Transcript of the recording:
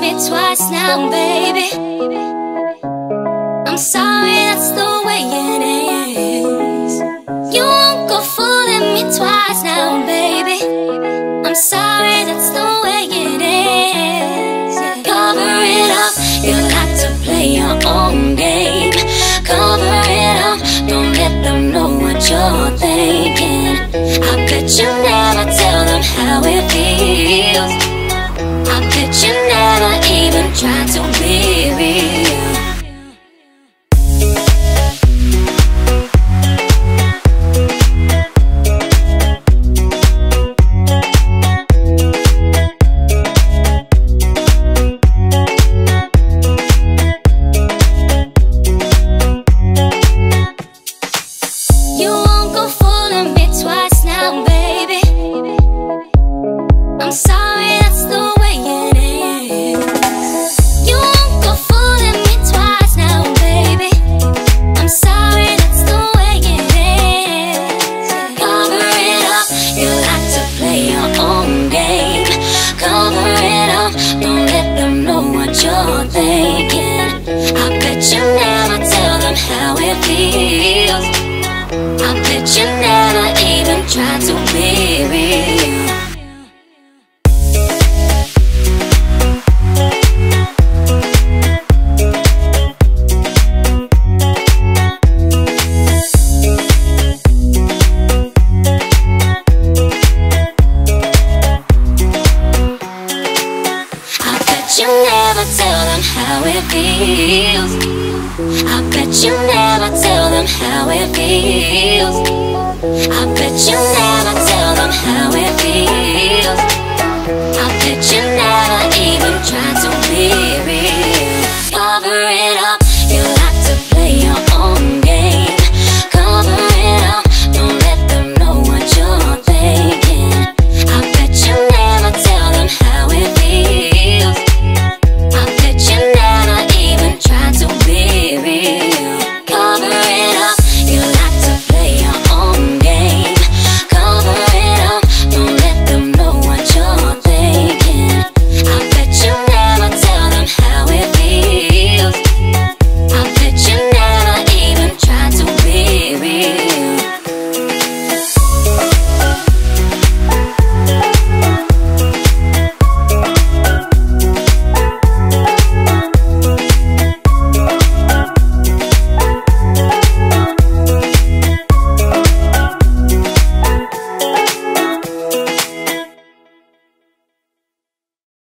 twice now, baby. I'm sorry, that's the way it is. You won't go fooling me twice now, baby. I'm sorry, that's the way it is. Cover it up, you like to play your own game. Cover it up, don't let them know what you're thinking. You're thinking. I bet you never tell them how it feels. I bet you never even try to tell them how it feels. I bet you never tell them how it feels. I bet you